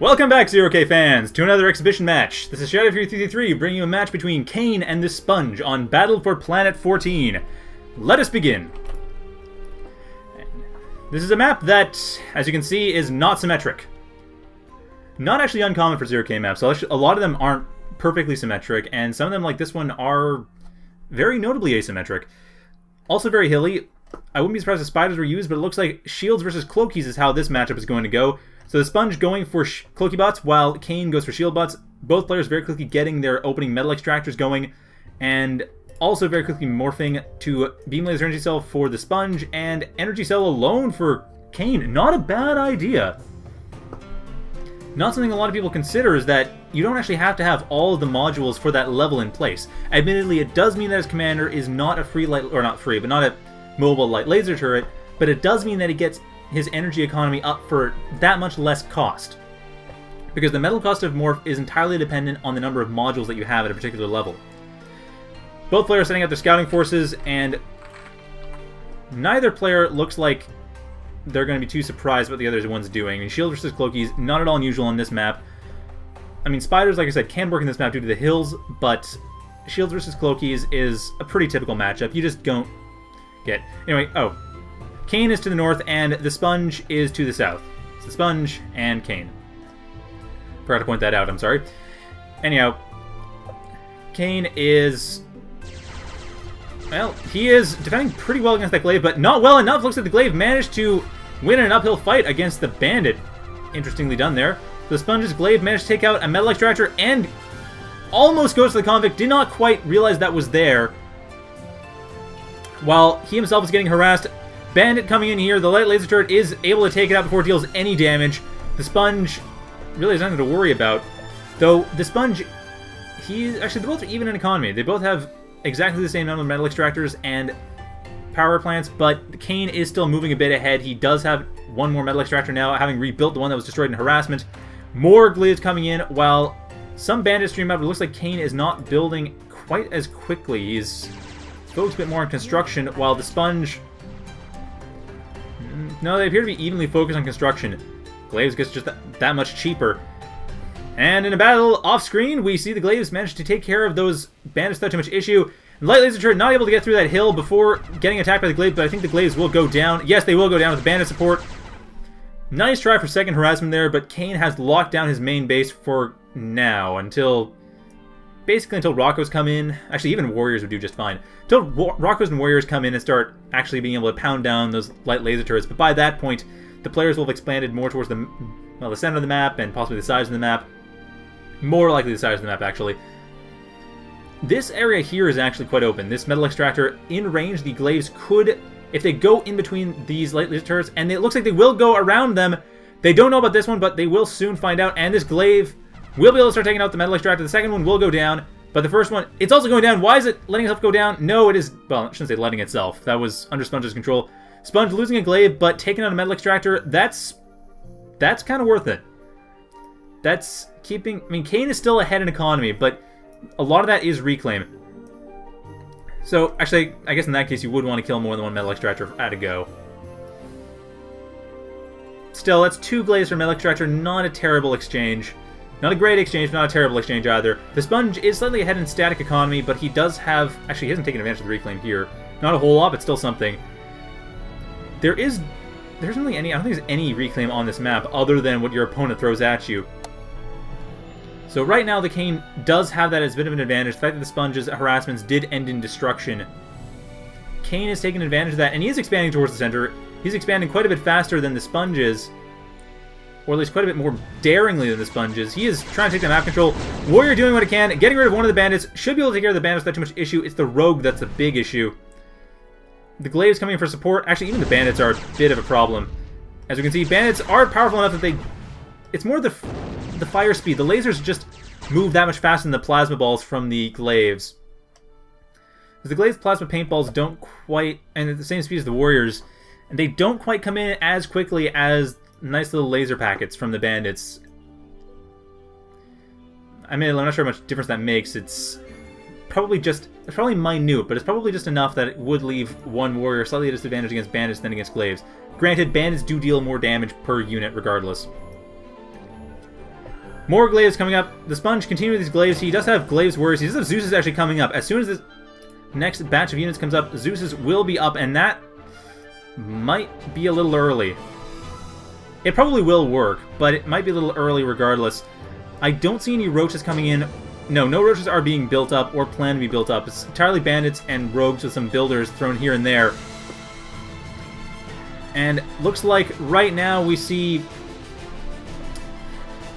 Welcome back, Zero K fans, to another exhibition match. This is Shadow Fury 333 bringing you a match between Cane and the Sponge on Battle for Planet 14. Let us begin. This is a map that, as you can see, is not symmetric. Not actually uncommon for Zero K maps. A lot of them aren't perfectly symmetric, and some of them, like this one, are very notably asymmetric. Also very hilly. I wouldn't be surprised if spiders were used, but it looks like shields versus cloakies is how this matchup is going to go. So the Sponge going for Cloaky bots, while Cane goes for Shield bots. Both players very quickly getting their opening metal extractors going, and also very quickly morphing to Beam Laser Energy Cell for the Sponge, and Energy Cell alone for Cane. Not a bad idea. Not something a lot of people consider is that you don't actually have to have all of the modules for that level in place. Admittedly, it does mean that his commander is not a free light, or not free, but not a mobile light laser turret, but it does mean that he gets his energy economy up for that much less cost. Because the metal cost of Morph is entirely dependent on the number of modules that you have at a particular level. Both players setting up their scouting forces, and neither player looks like they're going to be too surprised what the other one's doing. I mean, Shield versus Cloakies, not at all unusual on this map. I mean, Spiders, like I said, can work in this map due to the hills, but Shields versus Cloakies is a pretty typical matchup. You just don't get... Anyway, oh, Cane is to the north, and the Sponge is to the south. It's the Sponge and Cane. Forgot to point that out, I'm sorry. Anyhow, Cane is... Well, he is defending pretty well against that Glaive, but not well enough. Looks like the Glaive managed to win an uphill fight against the Bandit. Interestingly done there. The Sponge's Glaive managed to take out a Metal Extractor and almost goes to the Convict. Did not quite realize that was there. While he himself is getting harassed, Bandit coming in here. The light laser turret is able to take it out before it deals any damage. The Sponge really has nothing to worry about. Though, the Sponge, he's... Actually, they both even in economy. They both have exactly the same number of metal extractors and power plants, but Cane is still moving a bit ahead. He does have one more metal extractor now, having rebuilt the one that was destroyed in harassment. More glaives coming in, while some bandits stream out, it looks like Cane is not building quite as quickly. He's focused a bit more on construction, while the Sponge no, they appear to be evenly focused on construction. Glaives gets just that, that much cheaper. And in a battle off-screen, we see the Glaives manage to take care of those bandits without too much issue. Light Laser Turret not able to get through that hill before getting attacked by the Glaives, but I think the Glaives will go down. Yes, they will go down with the bandit support. Nice try for second harassment there, but Cane has locked down his main base for now, until basically until Rocko's come in. Actually, even Warriors would do just fine. Until Rocko's and Warriors come in and start actually being able to pound down those light laser turrets. But by that point, the players will have expanded more towards the, well, the center of the map and possibly the size of the map. More likely the size of the map, actually. This area here is actually quite open. This metal extractor, in range, the glaives could, if they go in between these light laser turrets, and it looks like they will go around them. They don't know about this one, but they will soon find out. And this glaive We'll be able to start taking out the metal extractor. The second one will go down, but the first one, it's also going down. Why is it letting itself go down? No, it is, well, I shouldn't say letting itself. That was under Sponge's control. Sponge losing a glaive, but taking out a metal extractor, that's, that's kind of worth it. That's keeping, I mean, Cane is still ahead in economy, but a lot of that is reclaim. So, actually, I guess in that case you would want to kill more than one metal extractor at a go. Still, that's two glaives for metal extractor, not a terrible exchange. Not a great exchange, not a terrible exchange either. The Sponge is slightly ahead in static economy, but he does have... Actually, he hasn't taken advantage of the reclaim here. Not a whole lot, but still something. There is... There's really any... I don't think there's any reclaim on this map other than what your opponent throws at you. So right now, the Cane does have that as a bit of an advantage. The fact that the Sponge's harassments did end in destruction. Cane is taking advantage of that, and he is expanding towards the center. He's expanding quite a bit faster than the Sponge is or at least quite a bit more daringly than the Sponges. He is trying to take the map control. Warrior doing what he can, getting rid of one of the bandits. Should be able to take care of the bandits without too much issue. It's the Rogue that's the big issue. The Glaives coming in for support. Actually, even the bandits are a bit of a problem. As we can see, bandits are powerful enough that they... It's more the, the fire speed. The lasers just move that much faster than the plasma balls from the Glaives. The Glaives plasma paintballs don't quite... And at the same speed as the Warriors. And they don't quite come in as quickly as nice little laser packets from the bandits. I mean, I'm not sure how much difference that makes. It's probably just, it's probably minute, but it's probably just enough that it would leave one warrior slightly at disadvantage against bandits than against glaives. Granted, bandits do deal more damage per unit regardless. More glaives coming up. The Sponge continues these glaives. He does have glaives worse. He does have Zeus's actually coming up. As soon as this next batch of units comes up, Zeus's will be up, and that might be a little early. It probably will work, but it might be a little early regardless. I don't see any roaches coming in. No, no roaches are being built up or plan to be built up. It's entirely bandits and rogues with some builders thrown here and there. And looks like right now we see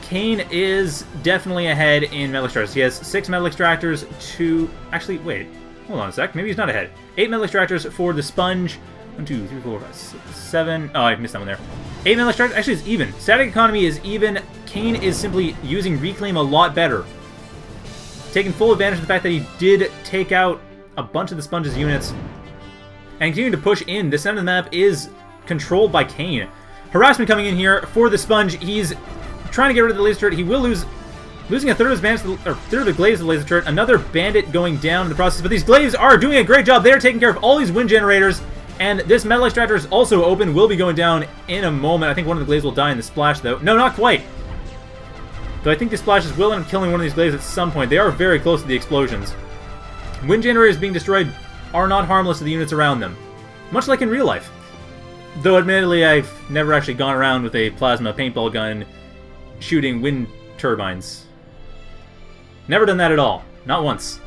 Cane is definitely ahead in metal extractors. He has six metal extractors, two... Actually, wait. Hold on a sec. Maybe he's not ahead. Eight metal extractors for the sponge. One, two, three, four, five, six, seven. Oh, I missed that one there. Eight metal extractors. Actually, it's even. Static economy is even. Cane is simply using Reclaim a lot better. Taking full advantage of the fact that he did take out a bunch of the sponge's units. And continuing to push in. The center of the map is controlled by Cane. Harassment coming in here for the sponge. He's trying to get rid of the laser turret. He will lose Losing a third of his bandits, or third of the glaives of the laser turret, another bandit going down in the process. But these glaives are doing a great job. They're taking care of all these wind generators. And this metal extractor is also open, will be going down in a moment. I think one of the glaives will die in the splash, though. No, not quite. Though I think the splashes will end up killing one of these glaives at some point. They are very close to the explosions. Wind generators being destroyed are not harmless to the units around them. Much like in real life. Though admittedly, I've never actually gone around with a plasma paintball gun shooting wind turbines. Never done that at all. Not once.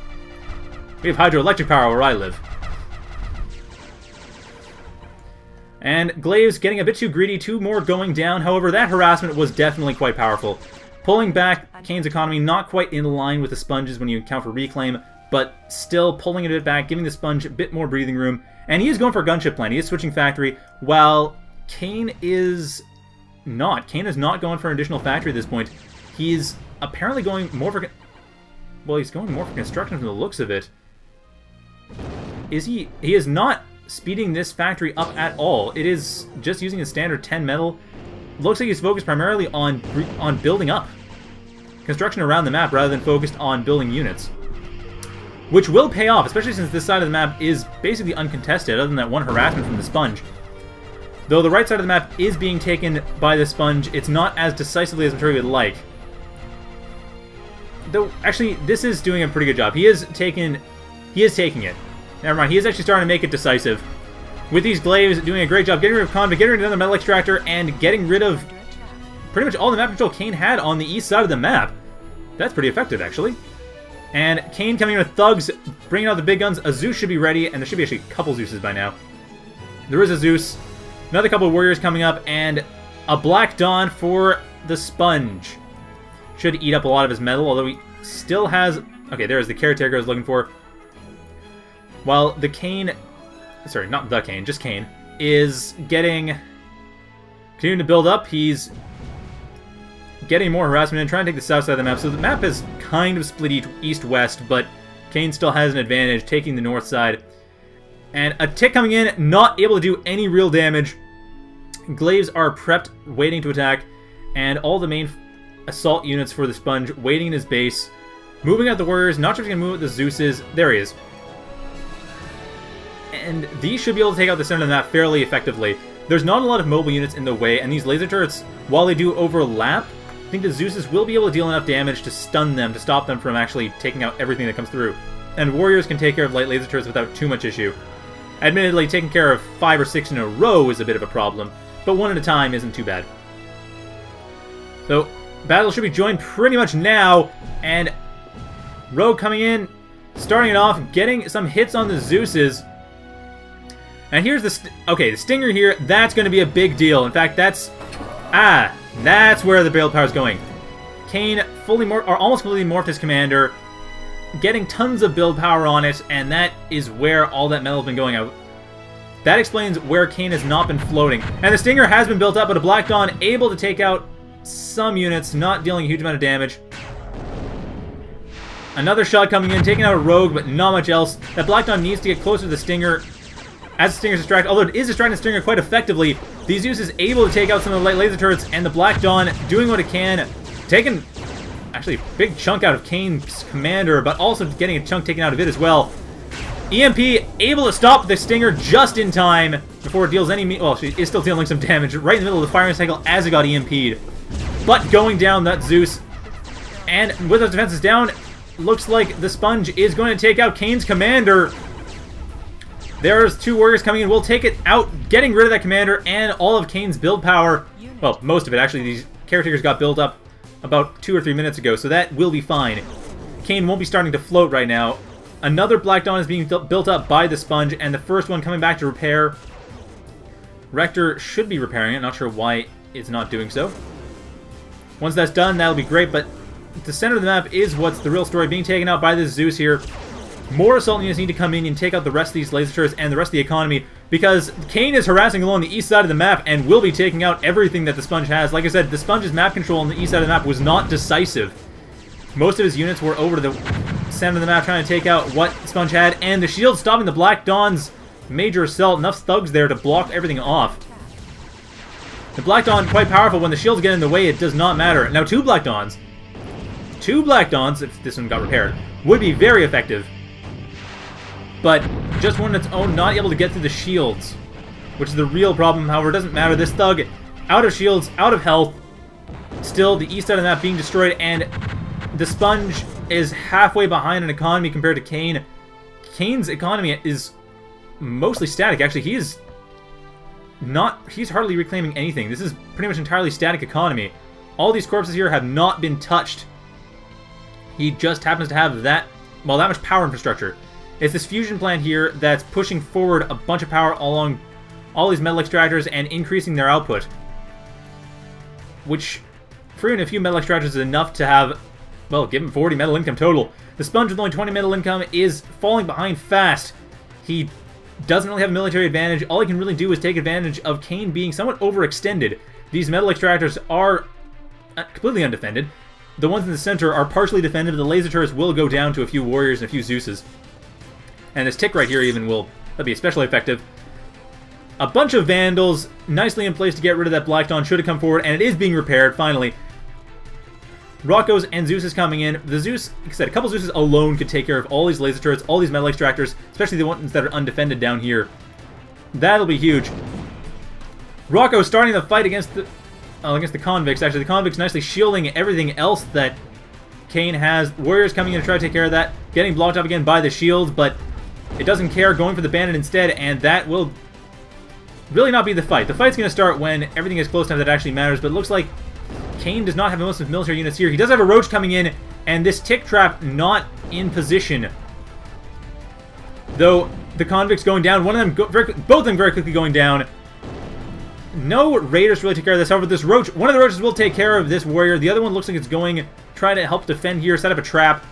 We have hydroelectric power where I live. And Glaives getting a bit too greedy, two more going down. However, that harassment was definitely quite powerful. Pulling back Cane's economy, not quite in line with the Sponges when you account for Reclaim, but still pulling it a bit back, giving the Sponge a bit more breathing room. And he is going for a gunship plan. He is switching factory, while Cane is not. Cane is not going for an additional factory at this point. He's apparently going more for... Well, he's going more for construction from the looks of it. Is he... He is not speeding this factory up at all. It is just using a standard 10 metal. Looks like he's focused primarily on on building up construction around the map rather than focused on building units. Which will pay off, especially since this side of the map is basically uncontested, other than that one harassment from the Sponge. Though the right side of the map is being taken by the Sponge, it's not as decisively as I'm sure would like. Though, actually, this is doing a pretty good job. He is taking... He is taking it. Never mind, he is actually starting to make it decisive. With these glaives, doing a great job getting rid of Convict, getting rid of another metal extractor, and getting rid of pretty much all the map control Cane had on the east side of the map. That's pretty effective, actually. And Cane coming in with thugs, bringing out the big guns. A Zeus should be ready, and there should be actually a couple Zeuses by now. There is a Zeus, another couple of warriors coming up, and a Black Dawn for the Sponge. Should eat up a lot of his metal, although he still has... Okay, there's the Caretaker I was looking for. While the Cane... Sorry, not the Cane, just Cane, is getting... Continuing to build up, he's getting more harassment and trying to take the south side of the map. So the map is kind of split east-west, but Cane still has an advantage, taking the north side. And a tick coming in, not able to do any real damage. Glaives are prepped, waiting to attack, and all the main assault units for the Sponge waiting in his base. Moving out the Warriors, not just going to move with the Zeuses. There he is. And these should be able to take out the center of the map fairly effectively. There's not a lot of mobile units in the way, and these laser turrets, while they do overlap, I think the Zeuses will be able to deal enough damage to stun them, to stop them from actually taking out everything that comes through. And Warriors can take care of light laser turrets without too much issue. Admittedly, taking care of five or six in a row is a bit of a problem, but one at a time isn't too bad. So, battle should be joined pretty much now, and Rogue coming in, starting it off, getting some hits on the Zeuses. And here's the... okay, the Stinger here, that's going to be a big deal. In fact, that's... Ah, that's where the build power is going. Cane fully or almost completely morphed his commander, getting tons of build power on it, and that is where all that metal has been going out. That explains where Cane has not been floating. And the Stinger has been built up, but a Black Dawn able to take out some units, not dealing a huge amount of damage. Another shot coming in, taking out a Rogue, but not much else. That Black Dawn needs to get closer to the Stinger as the Stinger's distracted. Although it is distracting the Stinger quite effectively, Zeus is able to take out some of the light laser turrets, and the Black Dawn doing what it can, taking actually a big chunk out of Cane's commander, but also getting a chunk taken out of it as well. EMP able to stop the Stinger just in time before it deals any... Well, she is still dealing some damage right in the middle of the firing cycle as it got EMP'd. But going down, that Zeus And with those defenses down, looks like the Sponge is going to take out Cane's commander. There's two warriors coming in. We'll take it out, getting rid of that commander and all of Cane's build power. Well, most of it, actually. These caretakers got built up about two or three minutes ago, so that will be fine. Cane won't be starting to float right now. Another Black Dawn is being built up by the Sponge, and the first one coming back to repair. Rector should be repairing it. Not sure why it's not doing so. Once that's done, that'll be great, but the center of the map is what's the real story. Being taken out by this Zeus here. More assault units need to come in and take out the rest of these laser turrets and the rest of the economy because Cane is harassing along the east side of the map and will be taking out everything that the Sponge has. Like I said, the Sponge's map control on the east side of the map was not decisive. Most of his units were over to the center of the map trying to take out what Sponge had, and the shield stopping the Black Dawn's major assault. Enough thugs there to block everything off. The Black Dawn quite powerful. When the shields get in the way, it does not matter. Now two Black Dawns. Two Black Dawns, if this one got repaired, would be very effective but just one on its own, not able to get through the shields, which is the real problem. However, it doesn't matter. This thug, out of shields, out of health, still the east side of the map being destroyed, and the Sponge is halfway behind in economy compared to Cane. Cane's economy is mostly static. Actually, he is not, he's hardly reclaiming anything. This is pretty much entirely static economy. All these corpses here have not been touched. He just happens to have that, well, that much power infrastructure. It's this fusion plant here that's pushing forward a bunch of power along all these metal extractors and increasing their output. Which, even a few metal extractors is enough to have, well, give him 40 metal income total. The Sponge with only 20 metal income is falling behind fast. He doesn't really have a military advantage. All he can really do is take advantage of Cane being somewhat overextended. These metal extractors are uh, completely undefended. The ones in the center are partially defended. The laser turrets will go down to a few warriors and a few Zeuses. And this tick right here even will that be especially effective. A bunch of Vandals, nicely in place to get rid of that Black Dawn, should have come forward, and it is being repaired, finally. Rocco's and Zeus is coming in. The Zeus, like I said, a couple Zeuses alone could take care of all these laser turrets, all these metal extractors, especially the ones that are undefended down here. That'll be huge. Rocco starting the fight against the uh, against the convicts. Actually, the convicts nicely shielding everything else that Cane has. Warriors coming in to try to take care of that. Getting blocked up again by the shields, but it doesn't care, going for the bandit instead, and that will really not be the fight. The fight's going to start when everything is close enough that actually matters, but it looks like Cane does not have most of military units here. He does have a roach coming in, and this tick trap not in position. Though the convicts going down, one of them, very, both of them very quickly going down. No raiders really take care of this. However, this roach, one of the roaches will take care of this warrior. The other one looks like it's going, trying to help defend here, set up a trap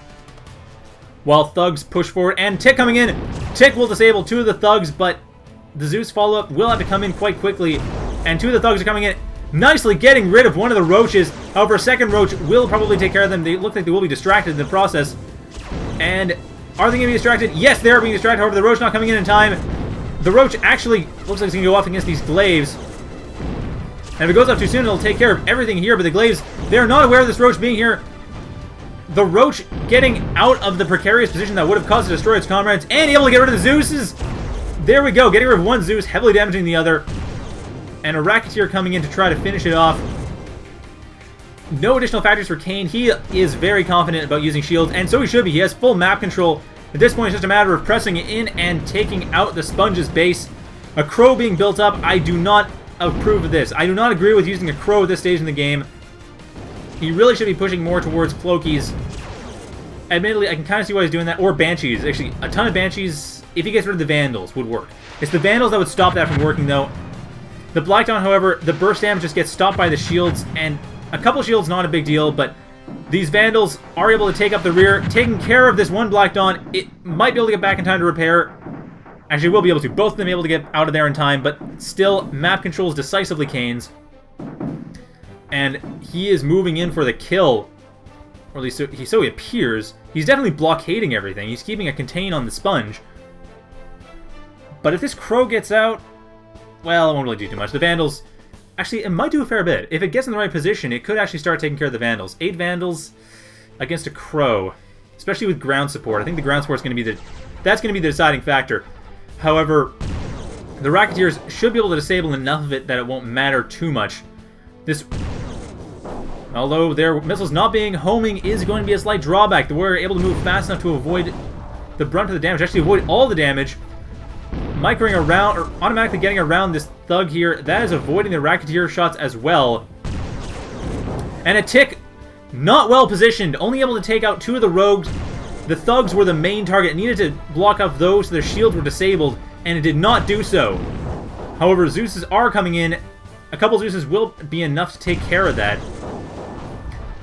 while thugs push forward. And Tick coming in. Tick will disable two of the thugs, but the Zeus follow-up will have to come in quite quickly. And two of the thugs are coming in, nicely getting rid of one of the roaches. However, a second roach will probably take care of them. They look like they will be distracted in the process. And are they going to be distracted? Yes, they are being distracted. However, the roach not coming in in time. The roach actually looks like it's going to go off against these glaives. And if it goes up too soon, it'll take care of everything here. But the glaives, they're not aware of this roach being here the Roach getting out of the precarious position that would have caused it to destroy its comrades, and able to get rid of the Zeuses. There we go, getting rid of one Zeus, heavily damaging the other. And a Racketeer coming in to try to finish it off. No additional factors for Cane. He is very confident about using shields, and so he should be. He has full map control. At this point, it's just a matter of pressing in and taking out the Sponge's base. A Crow being built up, I do not approve of this. I do not agree with using a Crow at this stage in the game. He really should be pushing more towards Cloakies. Admittedly, I can kind of see why he's doing that. Or Banshees. Actually, a ton of Banshees, if he gets rid of the Vandals, would work. It's the Vandals that would stop that from working, though. The Black Dawn, however, the burst damage just gets stopped by the shields, and a couple shields not a big deal, but these Vandals are able to take up the rear, taking care of this one Black Dawn. It might be able to get back in time to repair. Actually, will be able to. Both of them able to get out of there in time, but still, map controls decisively Cane's and he is moving in for the kill. Or at least so he, so he appears. He's definitely blockading everything. He's keeping a contain on the sponge. But if this crow gets out, well, it won't really do too much. The Vandals, actually, it might do a fair bit. If it gets in the right position, it could actually start taking care of the Vandals. Eight Vandals against a crow, especially with ground support. I think the ground support is going to be the that's going to be the deciding factor. However, the Racketeers should be able to disable enough of it that it won't matter too much. This Although their missiles not being homing is going to be a slight drawback. The Warrior able to move fast enough to avoid the brunt of the damage, actually avoid all the damage. Microing around, or automatically getting around this Thug here. That is avoiding the Racketeer shots as well. And a Tick, not well positioned, only able to take out two of the Rogues. The Thugs were the main target. It needed to block off those so their shields were disabled, and it did not do so. However, Zeus's are coming in. A couple Zeus's will be enough to take care of that.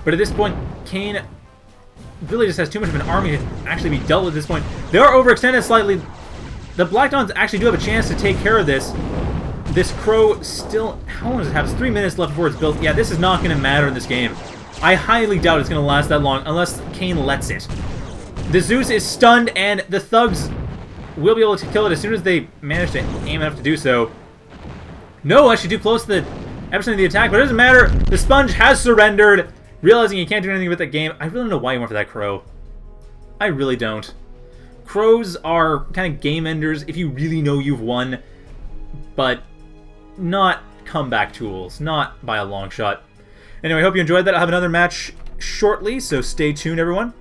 But at this point, Cane really just has too much of an army to actually be dealt with at this point. They are overextended slightly. The Black Dawns actually do have a chance to take care of this. This Crow still... How long does it have? It's three minutes left before it's built. Yeah, this is not going to matter in this game. I highly doubt it's going to last that long unless Cane lets it. The Zeus is stunned, and the Thugs will be able to kill it as soon as they manage to aim enough to do so. No, actually too close to the epicenter of the attack, but it doesn't matter. The Sponge has surrendered. Realizing you can't do anything with that game, I really don't know why you went for that crow. I really don't. Crows are kind of game enders if you really know you've won, but not comeback tools, not by a long shot. Anyway, I hope you enjoyed that. I'll have another match shortly, so stay tuned, everyone.